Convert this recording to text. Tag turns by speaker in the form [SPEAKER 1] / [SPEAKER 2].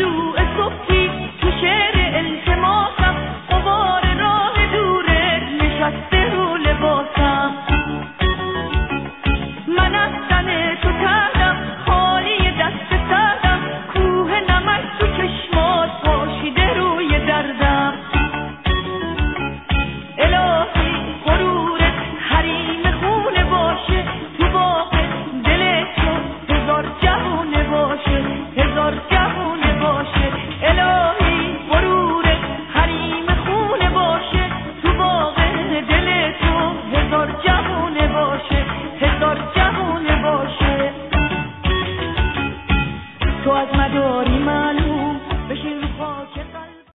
[SPEAKER 1] قالوا داری معلوم. بشین رو خاک